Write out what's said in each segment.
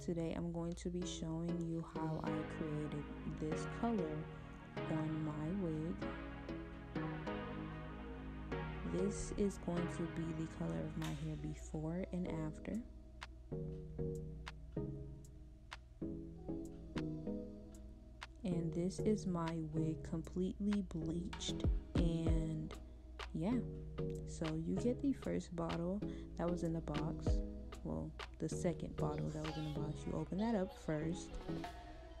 today I'm going to be showing you how I created this color on my wig. This is going to be the color of my hair before and after. And this is my wig completely bleached and yeah. So you get the first bottle that was in the box well, the second bottle that was in the box. You open that up first,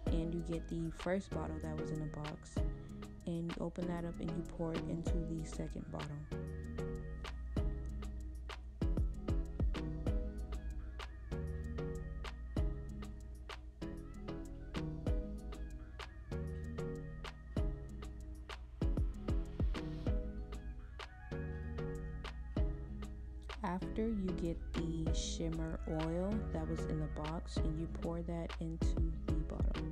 and you get the first bottle that was in the box, and you open that up and you pour it into the second bottle. After you get the shimmer oil that was in the box and you pour that into the bottle.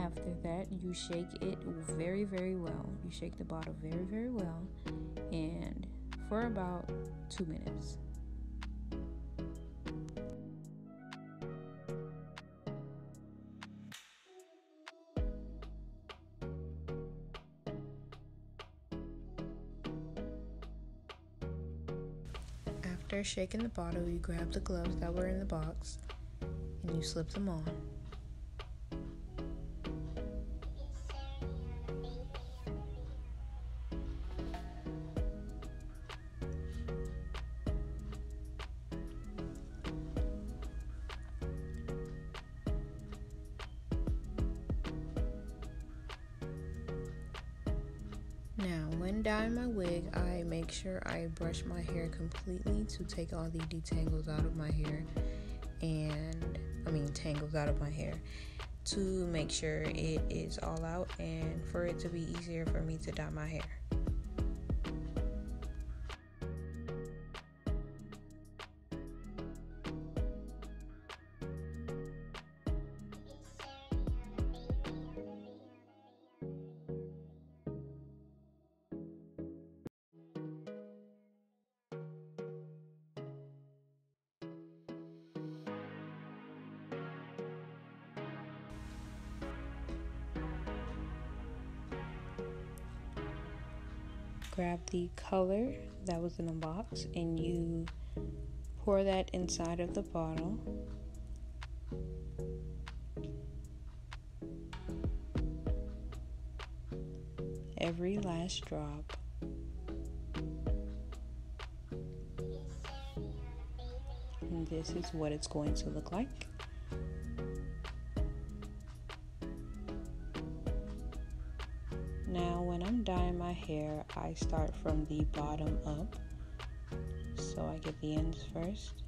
After that, you shake it very, very well. You shake the bottle very, very well, and for about two minutes. After shaking the bottle, you grab the gloves that were in the box and you slip them on. Now, when dyeing my wig, I make sure I brush my hair completely to take all the detangles out of my hair and I mean tangles out of my hair to make sure it is all out and for it to be easier for me to dye my hair. Grab the color that was in the box and you pour that inside of the bottle. Every last drop. And this is what it's going to look like. Now, when I'm dyeing my hair, I start from the bottom up. So I get the ends first,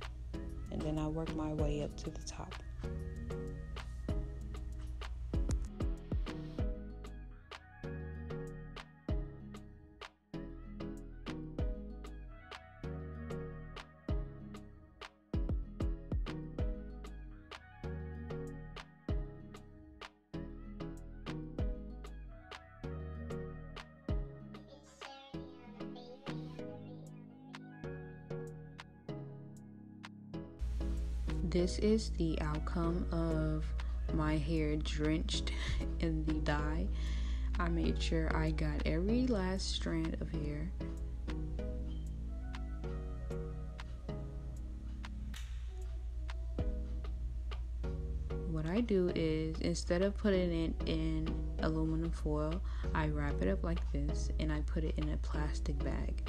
and then I work my way up to the top. This is the outcome of my hair drenched in the dye. I made sure I got every last strand of hair. What I do is instead of putting it in aluminum foil, I wrap it up like this and I put it in a plastic bag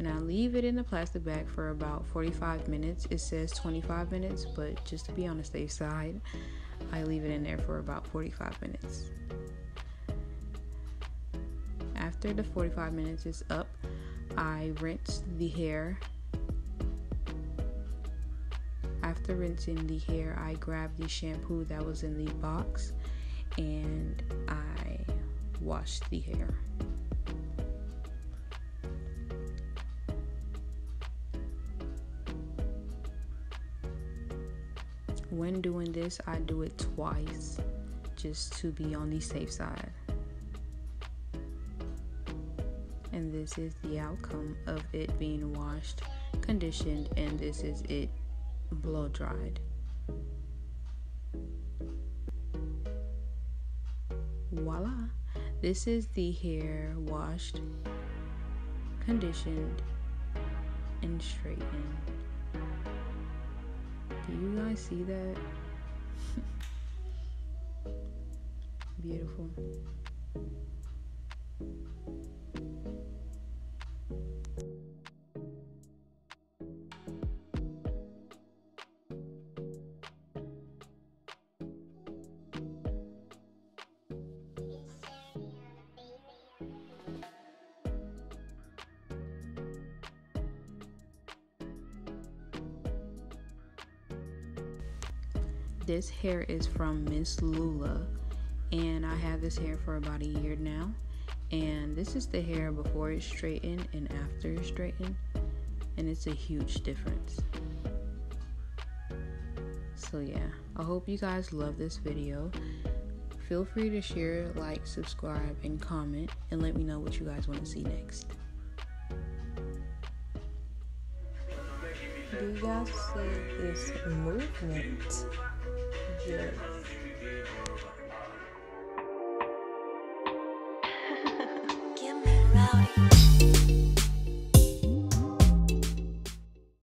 and I leave it in the plastic bag for about 45 minutes. It says 25 minutes, but just to be on the safe side, I leave it in there for about 45 minutes. After the 45 minutes is up, I rinse the hair. After rinsing the hair, I grab the shampoo that was in the box and I wash the hair. When doing this, I do it twice just to be on the safe side. And this is the outcome of it being washed, conditioned, and this is it blow dried. Voila! This is the hair washed, conditioned, and straightened. Do you guys see that? Beautiful. This hair is from Miss Lula, and I have this hair for about a year now. And this is the hair before it's straightened and after it's straightened, and it's a huge difference. So, yeah, I hope you guys love this video. Feel free to share, like, subscribe, and comment, and let me know what you guys want to see next. Do you see this movement? Yes. Give me rowdy.